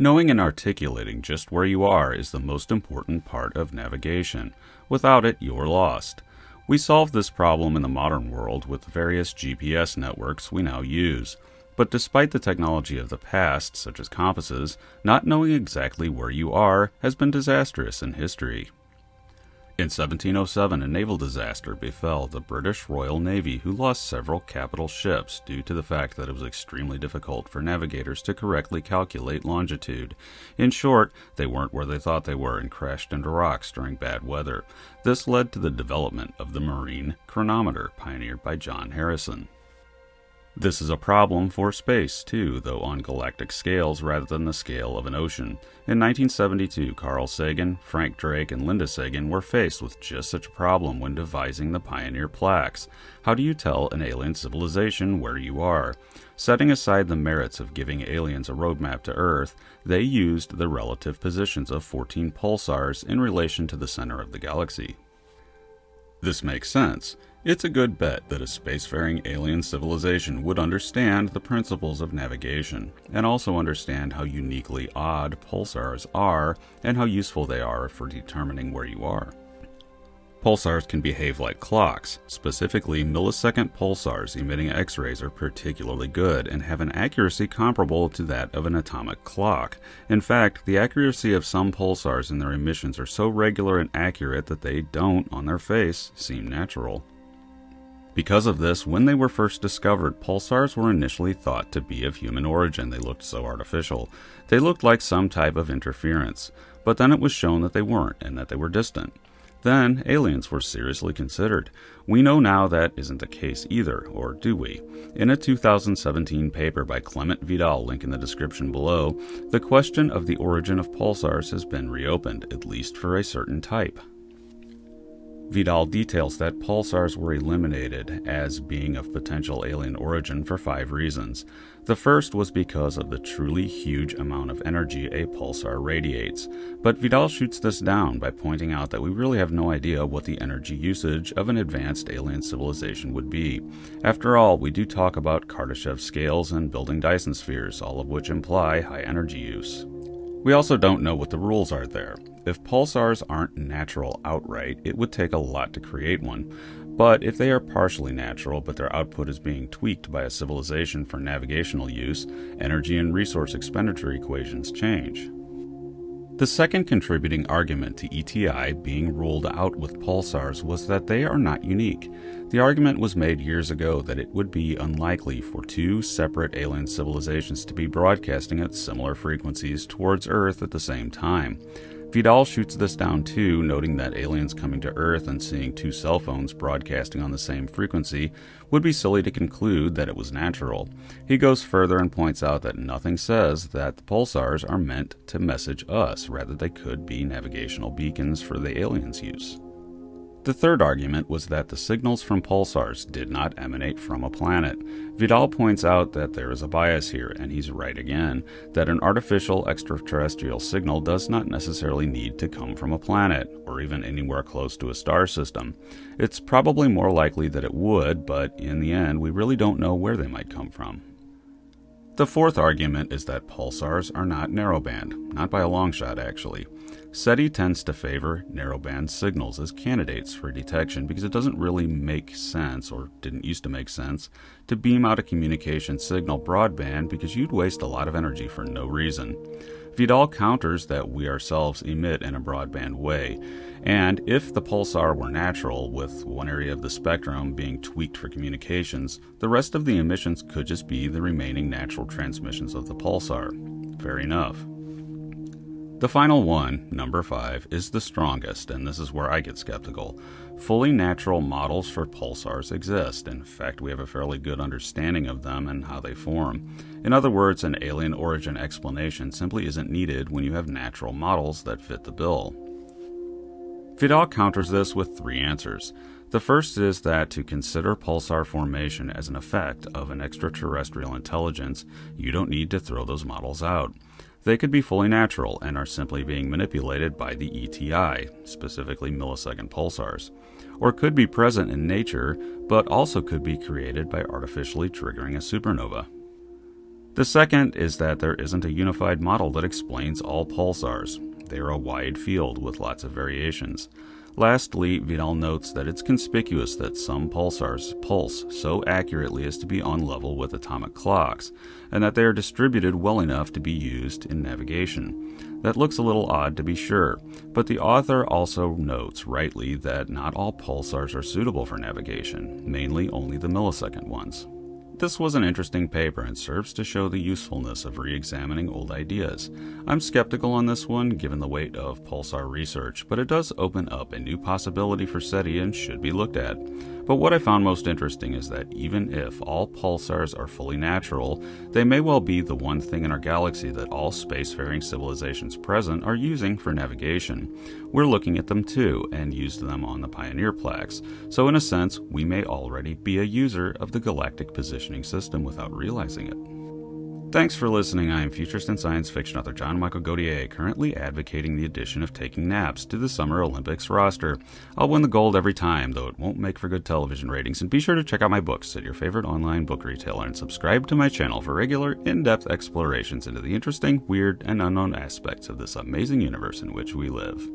Knowing and articulating just where you are is the most important part of navigation. Without it, you're lost. We solve this problem in the modern world with the various GPS networks we now use. But despite the technology of the past, such as compasses, not knowing exactly where you are has been disastrous in history. In 1707, a naval disaster befell the British Royal Navy, who lost several capital ships due to the fact that it was extremely difficult for navigators to correctly calculate longitude. In short, they weren't where they thought they were and crashed into rocks during bad weather. This led to the development of the marine chronometer, pioneered by John Harrison. This is a problem for space, too, though on galactic scales rather than the scale of an ocean. In 1972, Carl Sagan, Frank Drake, and Linda Sagan were faced with just such a problem when devising the Pioneer plaques. How do you tell an alien civilization where you are? Setting aside the merits of giving aliens a roadmap to Earth, they used the relative positions of 14 pulsars in relation to the center of the galaxy. This makes sense. It's a good bet that a spacefaring alien civilization would understand the principles of navigation, and also understand how uniquely odd pulsars are and how useful they are for determining where you are. Pulsars can behave like clocks. Specifically, millisecond pulsars emitting X rays are particularly good and have an accuracy comparable to that of an atomic clock. In fact, the accuracy of some pulsars in their emissions are so regular and accurate that they don't, on their face, seem natural. Because of this, when they were first discovered, pulsars were initially thought to be of human origin. They looked so artificial. They looked like some type of interference, but then it was shown that they weren't and that they were distant. Then aliens were seriously considered. We know now that isn't the case either, or do we? In a 2017 paper by Clement Vidal, link in the description below, the question of the origin of pulsars has been reopened, at least for a certain type. Vidal details that pulsars were eliminated as being of potential alien origin for five reasons. The first was because of the truly huge amount of energy a pulsar radiates, but Vidal shoots this down by pointing out that we really have no idea what the energy usage of an advanced alien civilization would be. After all, we do talk about Kardashev scales and building Dyson spheres, all of which imply high energy use. We also don't know what the rules are there. If pulsars aren't natural outright, it would take a lot to create one. But if they are partially natural, but their output is being tweaked by a civilization for navigational use, energy and resource expenditure equations change. The second contributing argument to ETI being ruled out with pulsars was that they are not unique. The argument was made years ago that it would be unlikely for two separate alien civilizations to be broadcasting at similar frequencies towards Earth at the same time. Vidal shoots this down too, noting that aliens coming to Earth and seeing two cell phones broadcasting on the same frequency would be silly to conclude that it was natural. He goes further and points out that nothing says that the pulsars are meant to message us, rather, they could be navigational beacons for the aliens' use. The third argument was that the signals from pulsars did not emanate from a planet. Vidal points out that there is a bias here, and he's right again, that an artificial extraterrestrial signal does not necessarily need to come from a planet, or even anywhere close to a star system. It's probably more likely that it would, but in the end, we really don't know where they might come from. The fourth argument is that pulsars are not narrowband, not by a long shot actually. SETI tends to favor narrowband signals as candidates for detection because it doesn't really make sense, or didn't used to make sense, to beam out a communication signal broadband because you'd waste a lot of energy for no reason. Vidal counters that we ourselves emit in a broadband way, and if the pulsar were natural, with one area of the spectrum being tweaked for communications, the rest of the emissions could just be the remaining natural transmissions of the pulsar. Fair enough. The final one, number five, is the strongest, and this is where I get skeptical. Fully natural models for pulsars exist. In fact, we have a fairly good understanding of them and how they form. In other words, an alien origin explanation simply isn't needed when you have natural models that fit the bill. Vidal counters this with three answers. The first is that to consider pulsar formation as an effect of an extraterrestrial intelligence, you don't need to throw those models out. They could be fully natural and are simply being manipulated by the ETI, specifically millisecond pulsars, or could be present in nature but also could be created by artificially triggering a supernova. The second is that there isn't a unified model that explains all pulsars. They are a wide field with lots of variations. Lastly, Vidal notes that it's conspicuous that some pulsars pulse so accurately as to be on level with atomic clocks, and that they are distributed well enough to be used in navigation. That looks a little odd to be sure, but the author also notes rightly that not all pulsars are suitable for navigation, mainly only the millisecond ones. This was an interesting paper and serves to show the usefulness of re examining old ideas. I'm skeptical on this one given the weight of pulsar research, but it does open up a new possibility for SETI and should be looked at. But what I found most interesting is that even if all pulsars are fully natural, they may well be the one thing in our galaxy that all spacefaring civilizations present are using for navigation. We're looking at them too and used them on the Pioneer plaques, so in a sense, we may already be a user of the galactic positioning system without realizing it. Thanks for listening. I am futurist and science fiction author John Michael Godier, currently advocating the addition of taking naps to the Summer Olympics roster. I'll win the gold every time, though it won't make for good television ratings. And be sure to check out my books at your favorite online book retailer and subscribe to my channel for regular, in depth explorations into the interesting, weird, and unknown aspects of this amazing universe in which we live.